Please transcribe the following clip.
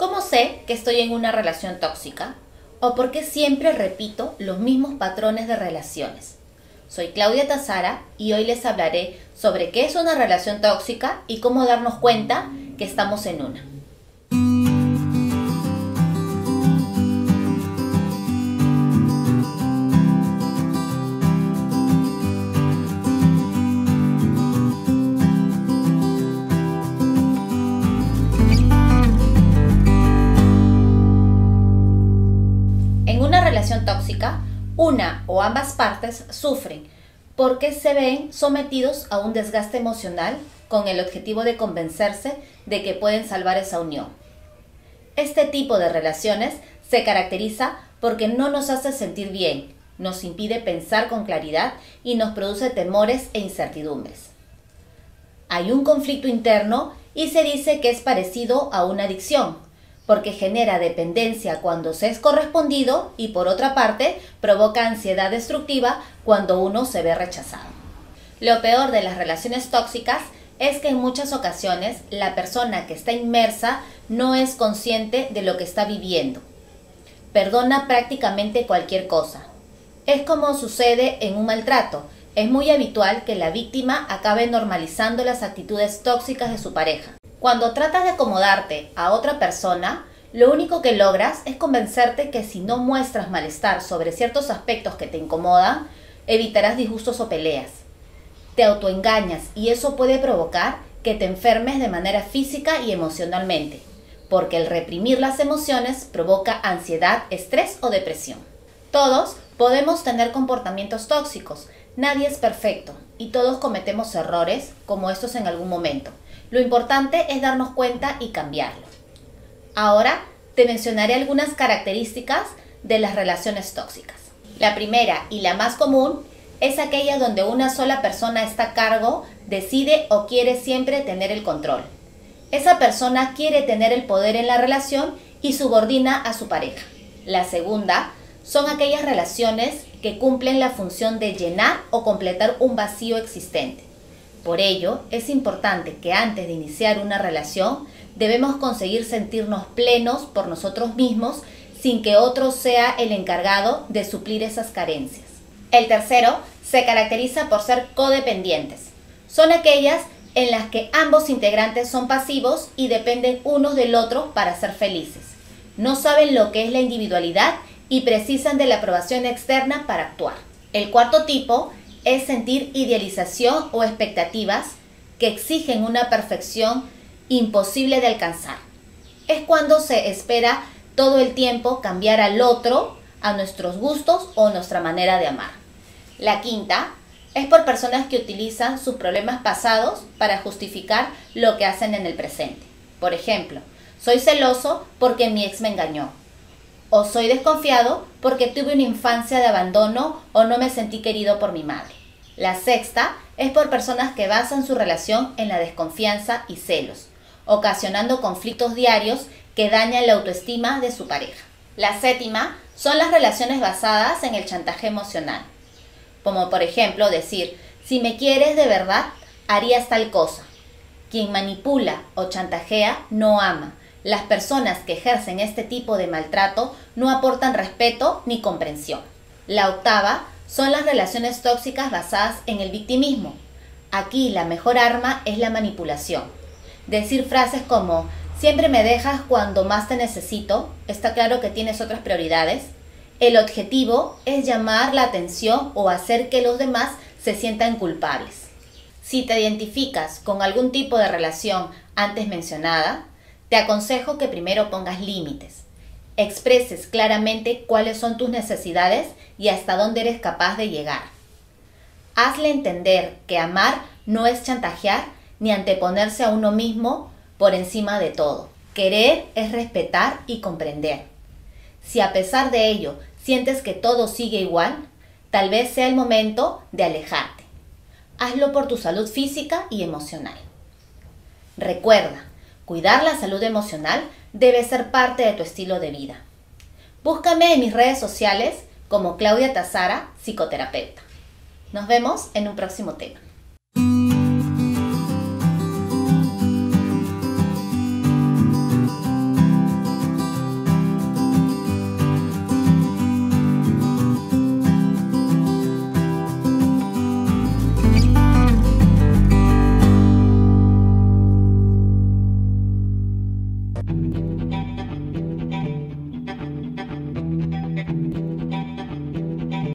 ¿Cómo sé que estoy en una relación tóxica? ¿O por qué siempre repito los mismos patrones de relaciones? Soy Claudia Tazara y hoy les hablaré sobre qué es una relación tóxica y cómo darnos cuenta que estamos en una. Una o ambas partes sufren porque se ven sometidos a un desgaste emocional con el objetivo de convencerse de que pueden salvar esa unión. Este tipo de relaciones se caracteriza porque no nos hace sentir bien, nos impide pensar con claridad y nos produce temores e incertidumbres. Hay un conflicto interno y se dice que es parecido a una adicción, porque genera dependencia cuando se es correspondido y por otra parte provoca ansiedad destructiva cuando uno se ve rechazado. Lo peor de las relaciones tóxicas es que en muchas ocasiones la persona que está inmersa no es consciente de lo que está viviendo. Perdona prácticamente cualquier cosa. Es como sucede en un maltrato. Es muy habitual que la víctima acabe normalizando las actitudes tóxicas de su pareja. Cuando tratas de acomodarte a otra persona, lo único que logras es convencerte que si no muestras malestar sobre ciertos aspectos que te incomodan, evitarás disgustos o peleas. Te autoengañas y eso puede provocar que te enfermes de manera física y emocionalmente, porque el reprimir las emociones provoca ansiedad, estrés o depresión. Todos podemos tener comportamientos tóxicos, nadie es perfecto y todos cometemos errores como estos en algún momento. Lo importante es darnos cuenta y cambiarlo. Ahora te mencionaré algunas características de las relaciones tóxicas. La primera y la más común es aquella donde una sola persona está a cargo, decide o quiere siempre tener el control. Esa persona quiere tener el poder en la relación y subordina a su pareja. La segunda son aquellas relaciones que cumplen la función de llenar o completar un vacío existente. Por ello, es importante que antes de iniciar una relación debemos conseguir sentirnos plenos por nosotros mismos sin que otro sea el encargado de suplir esas carencias. El tercero se caracteriza por ser codependientes. Son aquellas en las que ambos integrantes son pasivos y dependen unos del otro para ser felices. No saben lo que es la individualidad y precisan de la aprobación externa para actuar. El cuarto tipo es sentir idealización o expectativas que exigen una perfección imposible de alcanzar. Es cuando se espera todo el tiempo cambiar al otro, a nuestros gustos o nuestra manera de amar. La quinta es por personas que utilizan sus problemas pasados para justificar lo que hacen en el presente. Por ejemplo, soy celoso porque mi ex me engañó. O soy desconfiado porque tuve una infancia de abandono o no me sentí querido por mi madre. La sexta es por personas que basan su relación en la desconfianza y celos, ocasionando conflictos diarios que dañan la autoestima de su pareja. La séptima son las relaciones basadas en el chantaje emocional, como por ejemplo decir, si me quieres de verdad, harías tal cosa. Quien manipula o chantajea no ama, las personas que ejercen este tipo de maltrato no aportan respeto ni comprensión. La octava son las relaciones tóxicas basadas en el victimismo. Aquí la mejor arma es la manipulación. Decir frases como siempre me dejas cuando más te necesito, está claro que tienes otras prioridades. El objetivo es llamar la atención o hacer que los demás se sientan culpables. Si te identificas con algún tipo de relación antes mencionada, te aconsejo que primero pongas límites. Expreses claramente cuáles son tus necesidades y hasta dónde eres capaz de llegar. Hazle entender que amar no es chantajear ni anteponerse a uno mismo por encima de todo. Querer es respetar y comprender. Si a pesar de ello sientes que todo sigue igual, tal vez sea el momento de alejarte. Hazlo por tu salud física y emocional. Recuerda, Cuidar la salud emocional debe ser parte de tu estilo de vida. Búscame en mis redes sociales como Claudia Tazara, psicoterapeuta. Nos vemos en un próximo tema.